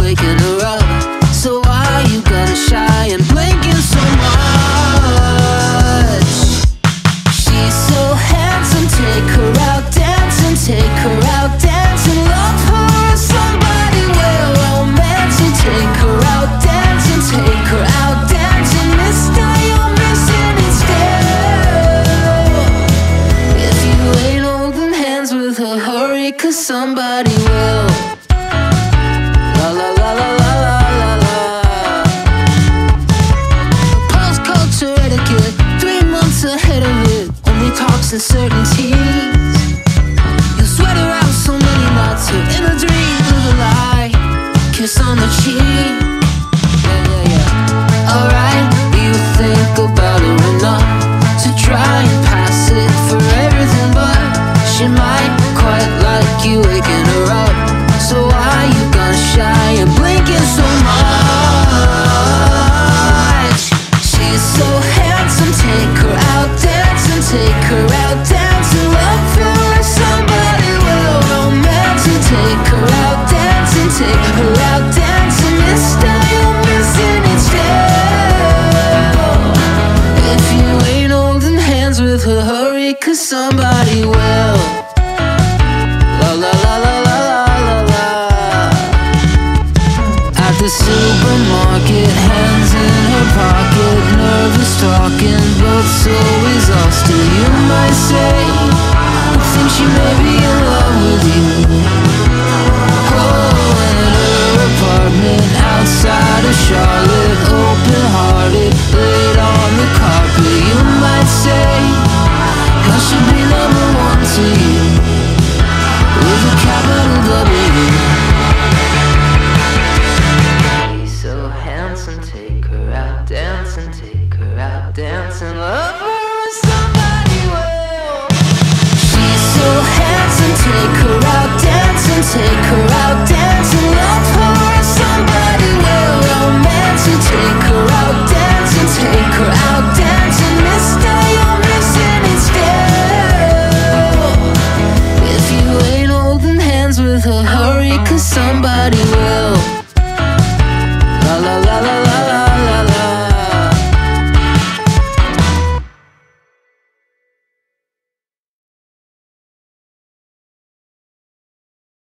waking her up. So why you gotta shy and blinking so much? She's so handsome, take her out dancing, take her out dancing, love her somebody take her out dancing, take her out dancing, Mister, you're missing still. If you ain't holding hands with her, hurry, cause somebody will. Only talks cause somebody will. La la la la la la la la. At the supermarket, hands in her pocket, nervous talking, but so exhausted. You might say, I think she may be nobody